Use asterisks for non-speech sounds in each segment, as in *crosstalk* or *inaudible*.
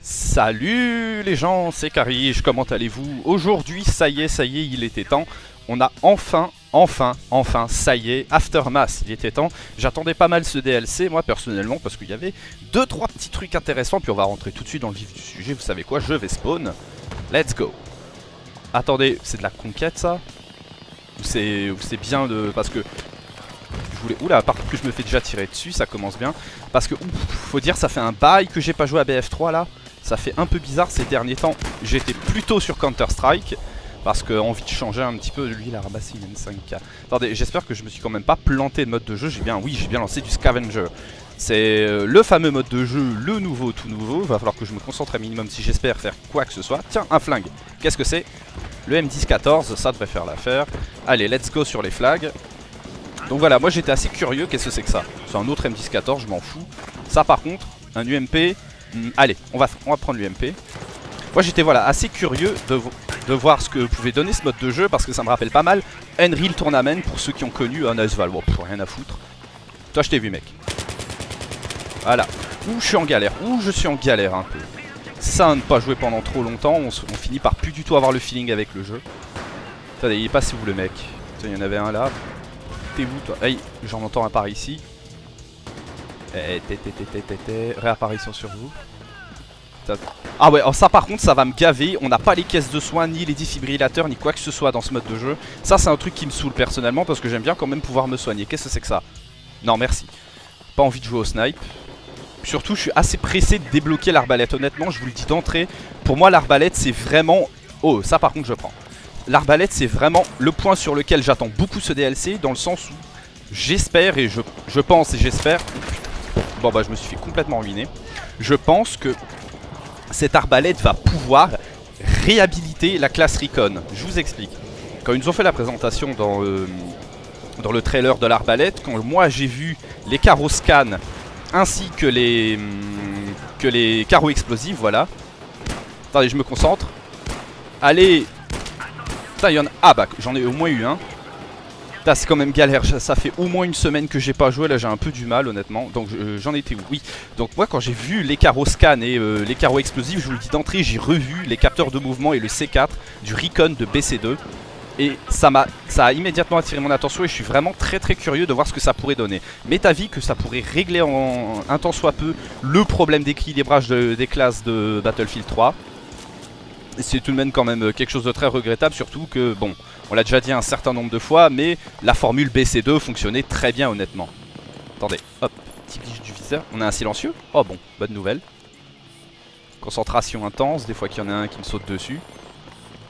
Salut les gens, c'est Carige, comment allez-vous Aujourd'hui, ça y est, ça y est, il était temps. On a enfin, enfin, enfin, ça y est, Aftermath, il était temps. J'attendais pas mal ce DLC, moi personnellement, parce qu'il y avait deux trois petits trucs intéressants. Puis on va rentrer tout de suite dans le vif du sujet. Vous savez quoi Je vais spawn. Let's go. Attendez, c'est de la conquête ça? Ou c'est bien de... Parce que... Oula, par contre que je me fais déjà tirer dessus, ça commence bien. Parce que, ouf, faut dire, ça fait un bail que j'ai pas joué à BF3 là. Ça fait un peu bizarre ces derniers temps. J'étais plutôt sur Counter-Strike. Parce que envie de changer un petit peu. Lui, il a ramassé une M5K. Attendez, j'espère que je me suis quand même pas planté de mode de jeu. J'ai bien, oui, j'ai bien lancé du Scavenger. C'est euh, le fameux mode de jeu, le nouveau, tout nouveau. Va falloir que je me concentre un minimum si j'espère faire quoi que ce soit. Tiens, un flingue. Qu'est-ce que c'est? Le M1014, ça devrait faire l'affaire. Allez, let's go sur les flags. Donc voilà, moi j'étais assez curieux. Qu'est-ce que c'est que ça? C'est un autre M1014, je m'en fous. Ça par contre, un UMP, Hmm, allez, on va, on va prendre l'UMP. Moi j'étais voilà assez curieux de, voir ce que pouvait donner ce mode de jeu parce que ça me rappelle pas mal Unreal Tournament pour ceux qui ont connu un Asval. Bon, rien à foutre. Toi je t'ai vu mec. Voilà. Ouh je suis en galère. Ouh je suis en galère un peu. Ça ne pas jouer pendant trop longtemps, on, finit par plus du tout avoir le feeling avec le jeu. Attendez, il est passé où le mec il y en avait un là. Où toi j'en entends un par ici. Eh, réapparition sur vous. Ah ouais, ça par contre ça va me gaver, on n'a pas les caisses de soins, ni les défibrillateurs, ni quoi que ce soit dans ce mode de jeu. Ça c'est un truc qui me saoule personnellement parce que j'aime bien quand même pouvoir me soigner. Qu'est-ce que c'est que ça? Non merci. Pas envie de jouer au snipe. Surtout je suis assez pressé de débloquer l'arbalète, honnêtement je vous le dis d'entrée. Pour moi l'arbalète c'est vraiment... Oh ça par contre je prends. L'arbalète c'est vraiment le point sur lequel j'attends beaucoup ce DLC dans le sens où j'espère et je, pense et j'espère Bon bah je me suis fait complètement ruiner. Je pense que cette arbalète va pouvoir réhabiliter la classe Recon. Je vous explique. Quand ils nous ont fait la présentation dans, euh, dans le trailer de l'arbalète, quand moi j'ai vu les carreaux scan ainsi que les, que les carreaux explosifs, voilà. Attendez, je me concentre. Allez Putain. Ah bah, j'en ai au moins eu un. C'est quand même galère, ça fait au moins une semaine que j'ai pas joué, là j'ai un peu du mal honnêtement, donc j'en étais où? Oui, donc moi quand j'ai vu les carreaux scan et euh, les carreaux explosifs, je vous le dis d'entrée, j'ai revu les capteurs de mouvement et le C4 du Recon de BC2 et ça m'a ça a immédiatement attiré mon attention et je suis vraiment très très curieux de voir ce que ça pourrait donner. Mais avis que ça pourrait régler en un temps soit peu le problème d'équilibrage des classes de Battlefield 3 c'est tout de même quand même euh, quelque chose de très regrettable, surtout que, bon, on l'a déjà dit un certain nombre de fois, mais la formule BC2 fonctionnait très bien honnêtement. Attendez, hop, petit glitch du viseur. On a un silencieux? Oh bon, bonne nouvelle. Concentration intense, des fois qu'il y en a un qui me saute dessus.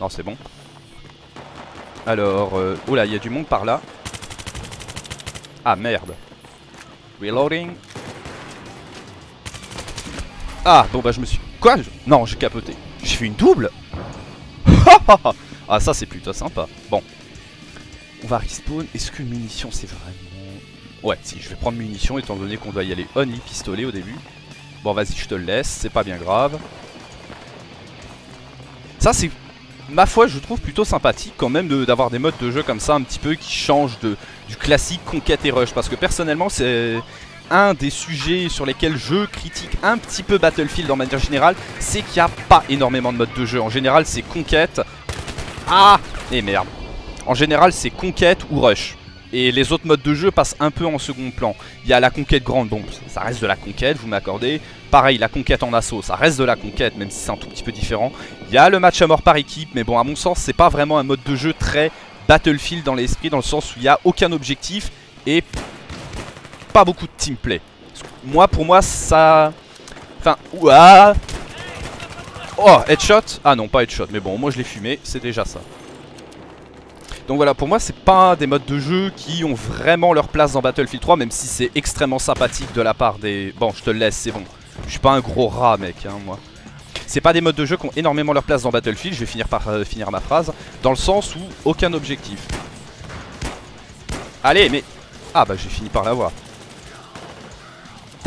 Non, c'est bon. Alors, euh, oh là, il y a du monde par là. Ah merde. Reloading. Ah, bon bah je me suis... Quoi? Non, j'ai capoté. J'ai fait une double *laughs* Ah ça c'est plutôt sympa. Bon. On va respawn. Est-ce que munitions c'est vraiment... Ouais, si, je vais prendre munitions étant donné qu'on doit y aller only pistolet au début. Bon, vas-y, je te le laisse, c'est pas bien grave. Ça, c'est, ma foi, je trouve plutôt sympathique quand même d'avoir des modes de jeu comme ça, un petit peu qui changent de, du classique conquête et rush. Parce que personnellement, c'est un des sujets sur lesquels je critique un petit peu Battlefield en manière générale, c'est qu'il n'y a pas énormément de modes de jeu. En général, c'est conquête. Ah Et merde. En général, c'est conquête ou rush. Et les autres modes de jeu passent un peu en second plan. Il y a la conquête grande, bon, ça reste de la conquête, vous m'accordez. Pareil, la conquête en assaut, ça reste de la conquête, même si c'est un tout petit peu différent. Il y a le match à mort par équipe, mais bon, à mon sens, c'est pas vraiment un mode de jeu très Battlefield dans l'esprit, dans le sens où il n'y a aucun objectif et pas beaucoup de teamplay. Moi, pour moi, ça... Enfin, ouah Oh, headshot Ah non, pas headshot, mais bon, moi je l'ai fumé, c'est déjà ça. Donc voilà, pour moi, c'est pas des modes de jeu qui ont vraiment leur place dans Battlefield 3, même si c'est extrêmement sympathique de la part des... Bon, je te laisse, c'est bon. Je suis pas un gros rat, mec, hein, moi. C'est pas des modes de jeu qui ont énormément leur place dans Battlefield, je vais finir par euh, finir ma phrase, dans le sens où aucun objectif. Allez, mais... Ah bah j'ai fini par l'avoir.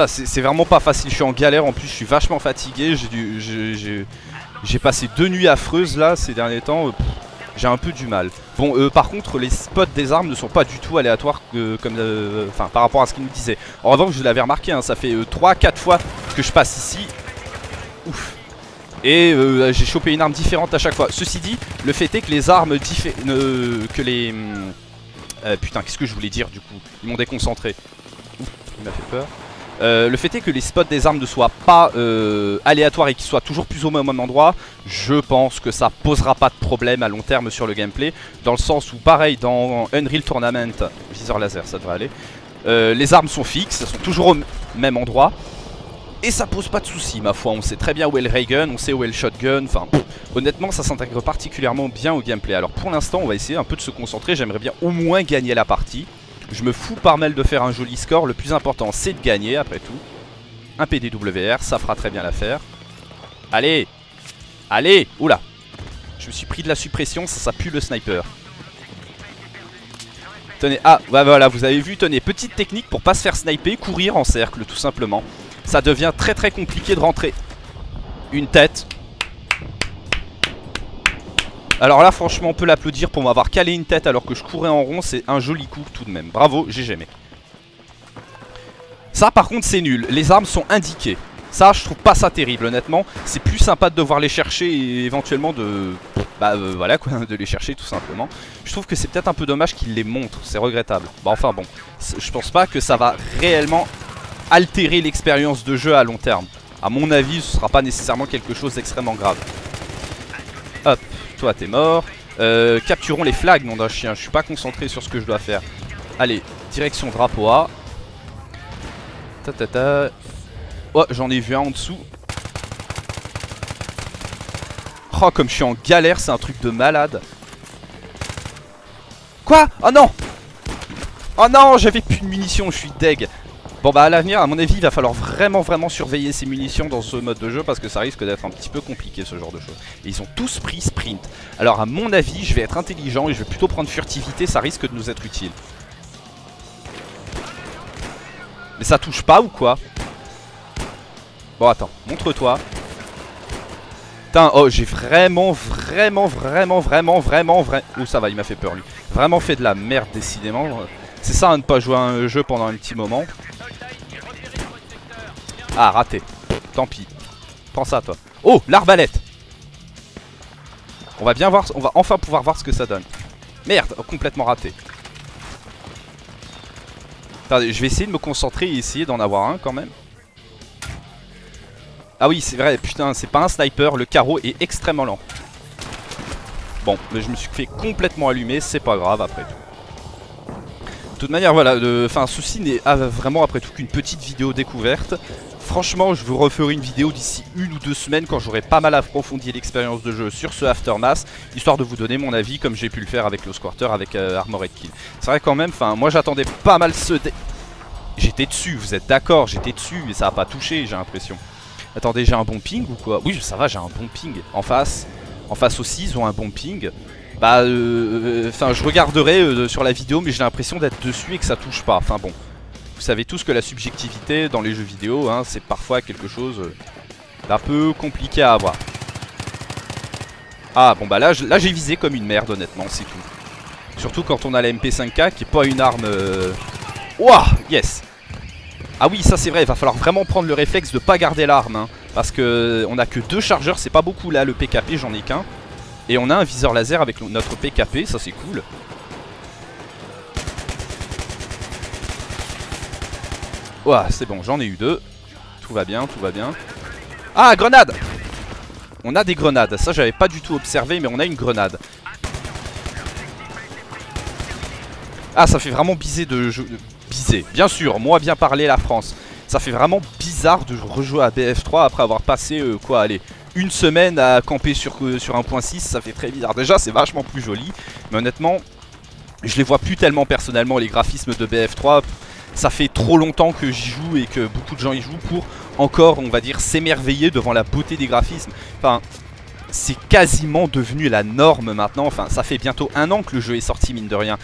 C'est vraiment pas facile, je suis en galère en plus, je suis vachement fatigué, j'ai passé deux nuits affreuses là ces derniers temps. J'ai un peu du mal. Bon, euh, par contre, les spots des armes ne sont pas du tout aléatoires comme, euh, par rapport à ce qu'il nous disait. En revanche, je l'avais remarqué, hein, ça fait 3-4 fois que je passe ici. Ouf. Et j'ai chopé une arme différente à chaque fois. Ceci dit, le fait est que les armes que les putain, qu'est-ce que je voulais dire du coup? Ils m'ont déconcentré. Ouf, il m'a fait peur. Euh, le fait est que les spots des armes ne soient pas euh, aléatoires et qu'ils soient toujours plus ou moins au même endroit, je pense que ça posera pas de problème à long terme sur le gameplay. Dans le sens où, pareil, dans Unreal Tournament, viseur laser, ça devrait aller, euh, les armes sont fixes, elles sont toujours au même endroit. Et ça pose pas de soucis, ma foi. On sait très bien où est le ray gun, on sait où est le shotgun. Enfin, honnêtement, ça s'intègre particulièrement bien au gameplay. Alors pour l'instant, on va essayer un peu de se concentrer. J'aimerais bien au moins gagner la partie. Je me fous par mal de faire un joli score. Le plus important, c'est de gagner, après tout. Un PDWR, ça fera très bien l'affaire. Allez Allez Oula Je me suis pris de la suppression, ça, ça pue le sniper. Tenez, ah, bah voilà, vous avez vu, tenez, petite technique pour pas se faire sniper, courir en cercle, tout simplement. Ça devient très très compliqué de rentrer. Une tête, alors là franchement on peut l'applaudir pour m'avoir calé une tête alors que je courais en rond. C'est un joli coup tout de même. Bravo j'ai jamais. Ça par contre c'est nul. Les armes sont indiquées. Ça je trouve pas ça terrible honnêtement. C'est plus sympa de devoir les chercher et éventuellement de... Bah euh, voilà quoi *laughs* de les chercher tout simplement. Je trouve que c'est peut-être un peu dommage qu'ils les montrent. C'est regrettable. Bah enfin bon. Je pense pas que ça va réellement altérer l'expérience de jeu à long terme. A mon avis ce sera pas nécessairement quelque chose d'extrêmement grave. Hop toi t'es mort. Euh, capturons les flags, nom d'un chien. Je suis pas concentré sur ce que je dois faire. Allez, direction drapeau A. Ta ta ta. Oh, j'en ai vu un en dessous. Oh, comme je suis en galère, c'est un truc de malade. Quoi? Oh non Oh non, j'avais plus de munitions, je suis deg. Bon bah à l'avenir à mon avis il va falloir vraiment vraiment surveiller ses munitions dans ce mode de jeu parce que ça risque d'être un petit peu compliqué ce genre de choses. Et ils ont tous pris sprint. Alors à mon avis je vais être intelligent et je vais plutôt prendre furtivité, ça risque de nous être utile. Mais ça touche pas ou quoi? Bon attends, montre-toi. Putain, oh j'ai vraiment vraiment vraiment vraiment vraiment vraiment... Oh ça va il m'a fait peur lui. Vraiment fait de la merde décidément. C'est ça hein, ne pas jouer à un jeu pendant un petit moment. Ah, raté. Tant pis. Prends ça, toi. Oh, l'arbalète On va bien voir, on va enfin pouvoir voir ce que ça donne. Merde, complètement raté. Attendez, je vais essayer de me concentrer et essayer d'en avoir un quand même. Ah oui, c'est vrai, putain, c'est pas un sniper, le carreau est extrêmement lent. Bon, mais je me suis fait complètement allumer, c'est pas grave après tout. De toute manière, voilà, enfin, ceci n'est vraiment après tout qu'une petite vidéo découverte. Franchement, je vous referai une vidéo d'ici une ou deux semaines quand j'aurai pas mal approfondi l'expérience de jeu sur ce Aftermath, histoire de vous donner mon avis comme j'ai pu le faire avec Lost Quarter, avec euh, Armored Kill. C'est vrai quand même, enfin, moi j'attendais pas mal ce... J'étais dessus, vous êtes d'accord, j'étais dessus, mais ça a pas touché, j'ai l'impression. Attendez, j'ai un bon ping ou quoi? Oui, ça va, j'ai un bon ping. En face, en face aussi, ils ont un bon ping. Bah, euh, euh, enfin, je regarderai sur la vidéo, mais j'ai l'impression d'être dessus et que ça touche pas. Enfin bon. Vous savez tous que la subjectivité dans les jeux vidéo, hein, c'est parfois quelque chose d'un peu compliqué à avoir. Ah bon bah là, j'ai visé comme une merde honnêtement, c'est tout. Surtout quand on a la MP5K qui est pas une arme... Euh... Ouah Yes Ah oui ça c'est vrai, il va falloir vraiment prendre le réflexe de pas garder l'arme. Hein, parce que on a que deux chargeurs, c'est pas beaucoup là le PKP, j'en ai qu'un. Et on a un viseur laser avec notre PKP, ça c'est cool. Ouah, c'est bon, j'en ai eu deux. Tout va bien, tout va bien. Ah, grenade On a des grenades. Ça, j'avais pas du tout observé, mais on a une grenade. Ah, ça fait vraiment biser de jeu. Biser. Bien sûr, moi bien parler la France. Ça fait vraiment bizarre de rejouer à BF3 après avoir passé, euh, quoi, allez, une semaine à camper sur, euh, sur 1.6. Ça fait très bizarre. Déjà, c'est vachement plus joli. Mais honnêtement, je les vois plus tellement personnellement, les graphismes de BF3 ça fait trop longtemps que j'y joue et que beaucoup de gens y jouent pour encore, on va dire, s'émerveiller devant la beauté des graphismes. Enfin, c'est quasiment devenu la norme maintenant. Enfin, ça fait bientôt un an que le jeu est sorti, mine de rien.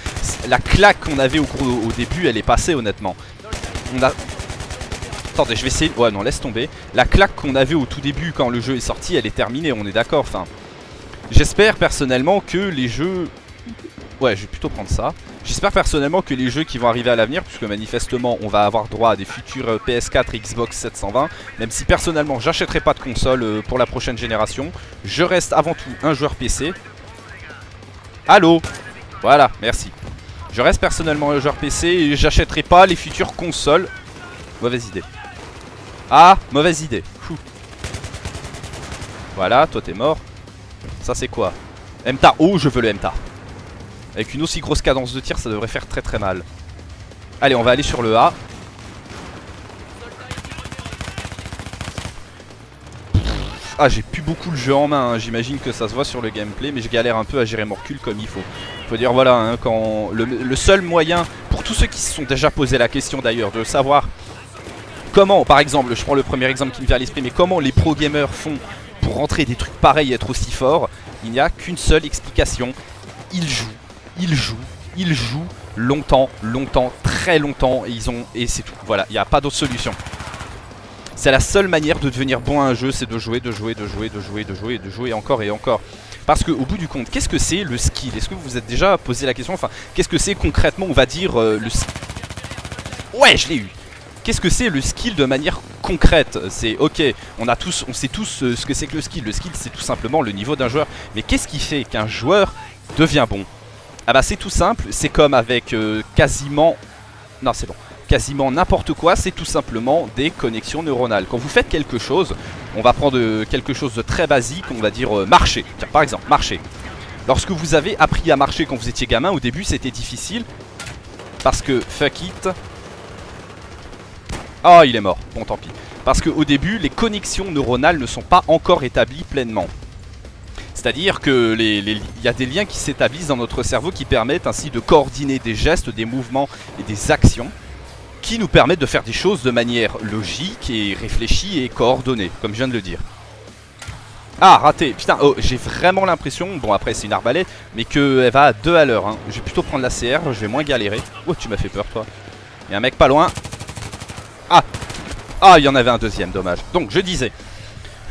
La claque qu'on avait au, début, elle est passée, honnêtement. On a... Attendez, je vais essayer... Ouais, non, laisse tomber. La claque qu'on avait au tout début quand le jeu est sorti, elle est terminée, on est d'accord. Enfin, J'espère personnellement que les jeux... Ouais, je vais plutôt prendre ça. J'espère personnellement que les jeux qui vont arriver à l'avenir, puisque manifestement on va avoir droit à des futurs euh, PS4 Xbox 720, même si personnellement j'achèterai pas de console euh, pour la prochaine génération, je reste avant tout un joueur PC. Allô? Voilà, merci. Je reste personnellement un joueur PC et j'achèterai pas les futures consoles. Mauvaise idée. Ah, mauvaise idée. Voilà, toi t'es mort. Ça c'est quoi? MTA. Oh, je veux le MTA. Avec une aussi grosse cadence de tir, ça devrait faire très très mal. Allez, on va aller sur le A. Ah, j'ai plus beaucoup le jeu en main, hein. j'imagine que ça se voit sur le gameplay, mais je galère un peu à gérer mon recul comme il faut. Faut dire, voilà, hein, quand le, seul moyen, pour tous ceux qui se sont déjà posé la question d'ailleurs, de savoir comment, par exemple, je prends le premier exemple qui me vient à l'esprit, mais comment les pro gamers font pour rentrer des trucs pareils et être aussi forts, il n'y a qu'une seule explication, ils jouent ils jouent, ils jouent longtemps, longtemps, très longtemps et ils ont et c'est tout. Voilà, il n'y a pas d'autre solution. C'est la seule manière de devenir bon à un jeu, c'est de jouer, de jouer, de jouer, de jouer, de jouer, de jouer encore et encore. Parce qu'au bout du compte, qu'est-ce que c'est le skill? Est-ce que vous vous êtes déjà posé la question? Enfin, qu'est-ce que c'est concrètement, on va dire, euh, le Ouais, je l'ai eu Qu'est-ce que c'est le skill de manière concrète? C'est ok, on a tous, on sait tous euh, ce que c'est que le skill. Le skill, c'est tout simplement le niveau d'un joueur. Mais qu'est-ce qui fait qu'un joueur devient bon? Ah bah c'est tout simple, c'est comme avec euh, quasiment... Non c'est bon. Quasiment n'importe quoi, c'est tout simplement des connexions neuronales. Quand vous faites quelque chose, on va prendre euh, quelque chose de très basique, on va dire euh, marcher. Tiens, par exemple, marcher. Lorsque vous avez appris à marcher quand vous étiez gamin, au début c'était difficile. Parce que, fuck it. Oh, il est mort. Bon, tant pis. Parce qu'au début, les connexions neuronales ne sont pas encore établies pleinement. C'est-à-dire qu'il y a des liens qui s'établissent dans notre cerveau qui permettent ainsi de coordonner des gestes, des mouvements et des actions qui nous permettent de faire des choses de manière logique et réfléchie et coordonnée, comme je viens de le dire. Ah, raté. Putain, oh, j'ai vraiment l'impression, bon après c'est une arbalète, mais qu'elle va à 2 à l'heure. Hein. Je vais plutôt prendre la CR, je vais moins galérer. Oh, tu m'as fait peur toi. Il y a un mec pas loin. Ah Ah, il y en avait un deuxième, dommage. Donc, je disais,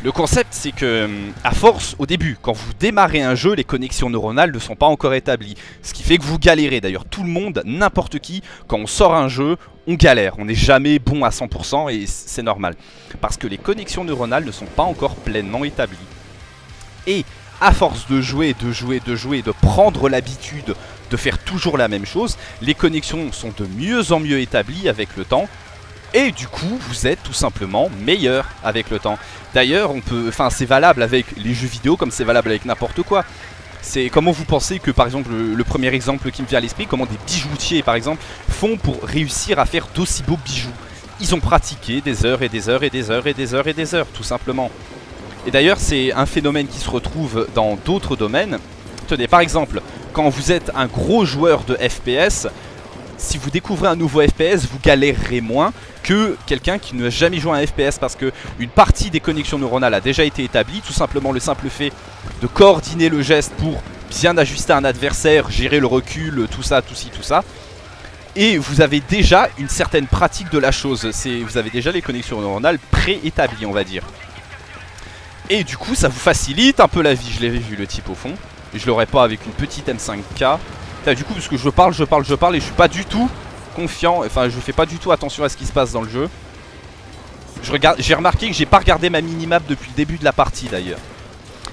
le concept, c'est que, hum, à force, au début, quand vous démarrez un jeu, les connexions neuronales ne sont pas encore établies. Ce qui fait que vous galérez. D'ailleurs, tout le monde, n'importe qui, quand on sort un jeu, on galère. On n'est jamais bon à 100% et c'est normal. Parce que les connexions neuronales ne sont pas encore pleinement établies. Et à force de jouer, de jouer, de jouer, de prendre l'habitude de faire toujours la même chose, les connexions sont de mieux en mieux établies avec le temps et du coup vous êtes tout simplement meilleur avec le temps. D'ailleurs on peut, enfin c'est valable avec les jeux vidéo comme c'est valable avec n'importe quoi. C'est comment vous pensez que par exemple le, premier exemple qui me vient à l'esprit, comment des bijoutiers par exemple font pour réussir à faire d'aussi beaux bijoux? Ils ont pratiqué des heures et des heures et des heures et des heures et des heures tout simplement. Et d'ailleurs c'est un phénomène qui se retrouve dans d'autres domaines. Tenez par exemple quand vous êtes un gros joueur de FPS, si vous découvrez un nouveau FPS, vous galérerez moins que quelqu'un qui n'a jamais joué à un FPS parce que une partie des connexions neuronales a déjà été établie. Tout simplement le simple fait de coordonner le geste pour bien ajuster un adversaire, gérer le recul, tout ça, tout ci, tout ça. Et vous avez déjà une certaine pratique de la chose. Vous avez déjà les connexions neuronales préétablies, on va dire. Et du coup, ça vous facilite un peu la vie. Je l'avais vu le type au fond. Je l'aurais pas avec une petite M5K du coup, parce que je parle, je parle, je parle et je suis pas du tout confiant. Enfin, je fais pas du tout attention à ce qui se passe dans le jeu. J'ai remarqué que j'ai pas regardé ma minimap depuis le début de la partie d'ailleurs.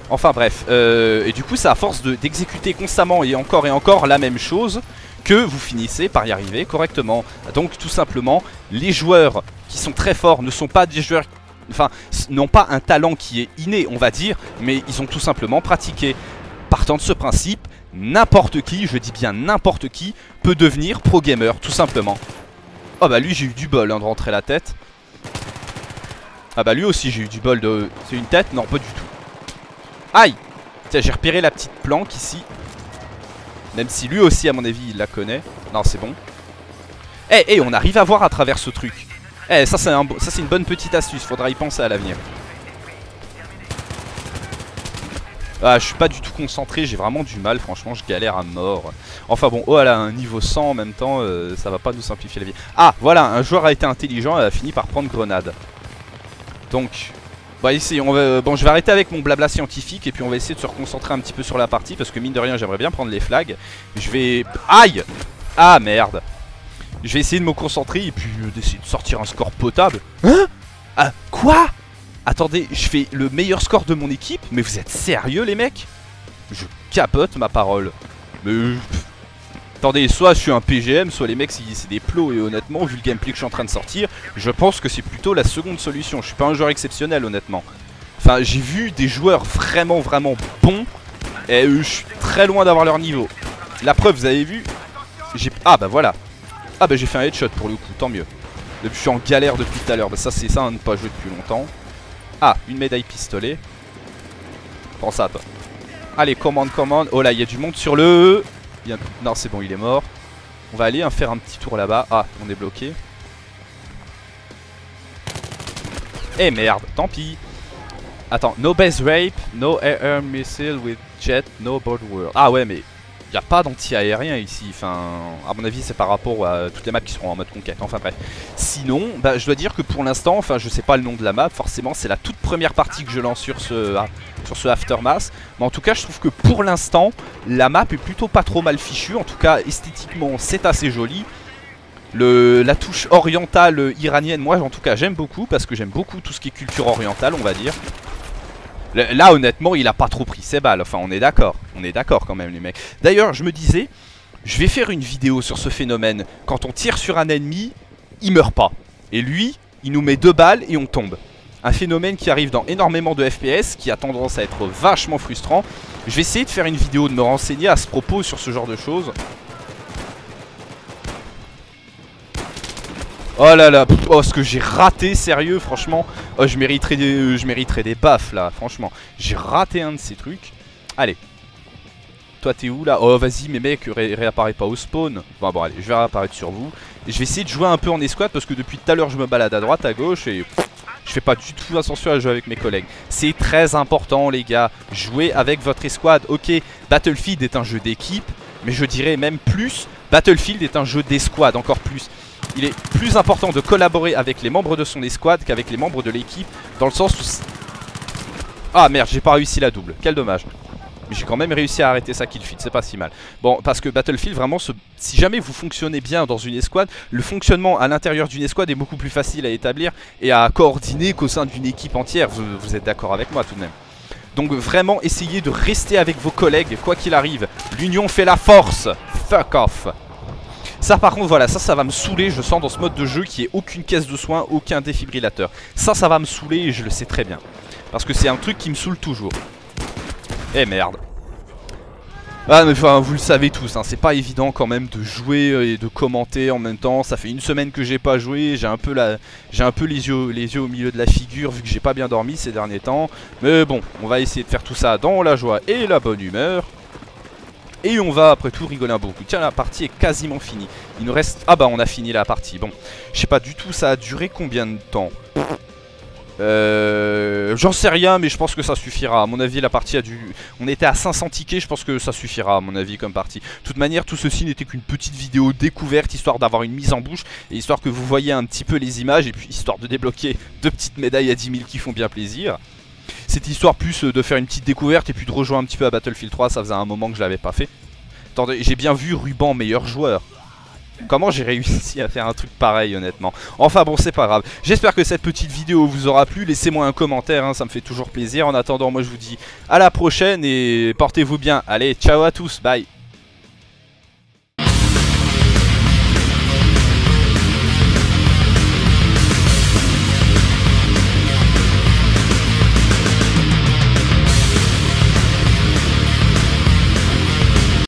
Enfin bref, euh, et du coup c'est à force d'exécuter constamment et encore et encore la même chose que vous finissez par y arriver correctement. Donc tout simplement, les joueurs qui sont très forts ne sont pas des joueurs... Enfin, n'ont pas un talent qui est inné, on va dire, mais ils ont tout simplement pratiqué. Partant de ce principe, n'importe qui, je dis bien n'importe qui, peut devenir pro gamer, tout simplement. Oh bah lui j'ai eu du bol hein, de rentrer la tête. Ah bah lui aussi j'ai eu du bol de... C'est une tête? Non pas du tout. Aïe Tiens j'ai repéré la petite planque ici. Même si lui aussi à mon avis il la connaît. Non c'est bon. Eh eh on arrive à voir à travers ce truc. Eh ça c'est un... une bonne petite astuce, faudra y penser à l'avenir. Ah, je suis pas du tout concentré, j'ai vraiment du mal, franchement, je galère à mort. Enfin bon, oh, elle a un niveau 100 en même temps, euh, ça va pas nous simplifier la vie. Ah, voilà, un joueur a été intelligent et a fini par prendre grenade. Donc, Bon, ici, on va... bon, je vais arrêter avec mon blabla scientifique et puis on va essayer de se reconcentrer un petit peu sur la partie parce que mine de rien, j'aimerais bien prendre les flags. Je vais... Aïe Ah, merde Je vais essayer de me concentrer et puis euh, d'essayer de sortir un score potable. Hein? Ah, quoi? Attendez, je fais le meilleur score de mon équipe Mais vous êtes sérieux, les mecs? Je capote ma parole. Mais... Attendez, soit je suis un PGM, soit les mecs c'est des plots et honnêtement, vu le gameplay que je suis en train de sortir, je pense que c'est plutôt la seconde solution. Je suis pas un joueur exceptionnel honnêtement. Enfin, j'ai vu des joueurs vraiment vraiment bons et je suis très loin d'avoir leur niveau. La preuve, vous avez vu Ah bah voilà. Ah bah j'ai fait un headshot pour le coup, tant mieux. Je suis en galère depuis tout à l'heure. Bah ça c'est ça, hein, ne pas jouer depuis longtemps. Ah, une médaille pistolet. Prends ça toi. Allez, commande, commande. Oh là, il y a du monde sur le... Non, c'est bon, il est mort. On va aller hein, faire un petit tour là-bas. Ah, on est bloqué. Eh merde, tant pis. Attends, no base rape, no air, missile with jet, no board world. Ah ouais, mais il a pas d'anti-aérien ici. Enfin, à mon avis, c'est par rapport à toutes les maps qui seront en mode conquête. Enfin bref. Sinon, bah, je dois dire que pour l'instant, enfin, je sais pas le nom de la map. Forcément, c'est la toute première partie que je lance sur ce, ah, sur ce Aftermath. Mais en tout cas, je trouve que pour l'instant, la map est plutôt pas trop mal fichue. En tout cas, esthétiquement, c'est assez joli. La touche orientale iranienne, moi en tout cas j'aime beaucoup parce que j'aime beaucoup tout ce qui est culture orientale on va dire. Là, honnêtement, il a pas trop pris ses balles. Enfin, on est d'accord. On est d'accord quand même, les mecs. D'ailleurs, je me disais, je vais faire une vidéo sur ce phénomène. Quand on tire sur un ennemi, il meurt pas. Et lui, il nous met deux balles et on tombe. Un phénomène qui arrive dans énormément de FPS, qui a tendance à être vachement frustrant. Je vais essayer de faire une vidéo, de me renseigner à ce propos sur ce genre de choses. Oh là là, oh ce que j'ai raté, sérieux, franchement. Oh, je mériterais des, euh, je mériterais des baffes là, franchement. J'ai raté un de ces trucs. Allez. Toi t'es où là? Oh vas-y mes mecs, réapparaît pas au spawn. Bon bon allez, je vais réapparaître sur vous. Je vais essayer de jouer un peu en escouade parce que depuis tout à l'heure je me balade à droite, à gauche et... Je fais pas du tout attention à jouer avec mes collègues. C'est très important les gars. Jouer avec votre escouade. Ok, Battlefield est un jeu d'équipe. Mais je dirais même plus, Battlefield est un jeu d'escouade, encore plus il est plus important de collaborer avec les membres de son escouade qu'avec les membres de l'équipe, dans le sens où... Ah merde, j'ai pas réussi la double, quel dommage. Mais j'ai quand même réussi à arrêter sa kill feed, c'est pas si mal. Bon, parce que Battlefield, vraiment, si jamais vous fonctionnez bien dans une escouade, le fonctionnement à l'intérieur d'une escouade est beaucoup plus facile à établir et à coordonner qu'au sein d'une équipe entière. Vous, êtes d'accord avec moi tout de même donc vraiment essayez de rester avec vos collègues quoi qu'il arrive. L'union fait la force. Fuck off. Ça par contre voilà, ça ça va me saouler, je sens dans ce mode de jeu qu'il n'y ait aucune caisse de soins, aucun défibrillateur. Ça ça va me saouler et je le sais très bien. Parce que c'est un truc qui me saoule toujours. Eh merde. Ah mais vous le savez tous, hein, c'est pas évident quand même de jouer et de commenter en même temps. Ça fait une semaine que j'ai pas joué, j'ai un peu la, un peu les yeux, les yeux au milieu de la figure vu que j'ai pas bien dormi ces derniers temps. Mais bon, on va essayer de faire tout ça dans la joie et la bonne humeur. Et on va après tout rigoler un beaucoup. Tiens, la partie est quasiment finie. Il nous reste... Ah bah on a fini la partie. Bon, je sais pas du tout, ça a duré combien de temps euh, J'en sais rien, mais je pense que ça suffira. À mon avis, la partie a dû... On était à 500 tickets, je pense que ça suffira, à mon avis, comme partie. De toute manière, tout ceci n'était qu'une petite vidéo découverte, histoire d'avoir une mise en bouche, et histoire que vous voyez un petit peu les images, et puis histoire de débloquer deux petites médailles à 10 000 qui font bien plaisir. Cette histoire plus euh, de faire une petite découverte et puis de rejoindre un petit peu à Battlefield 3, ça faisait un moment que je l'avais pas fait. Attendez, j'ai bien vu Ruban meilleur joueur. Comment j'ai réussi à faire un truc pareil honnêtement? Enfin bon c'est pas grave. J'espère que cette petite vidéo vous aura plu. Laissez-moi un commentaire hein, ça me fait toujours plaisir. En attendant moi je vous dis à la prochaine Et portez-vous bien. Allez ciao à tous. Bye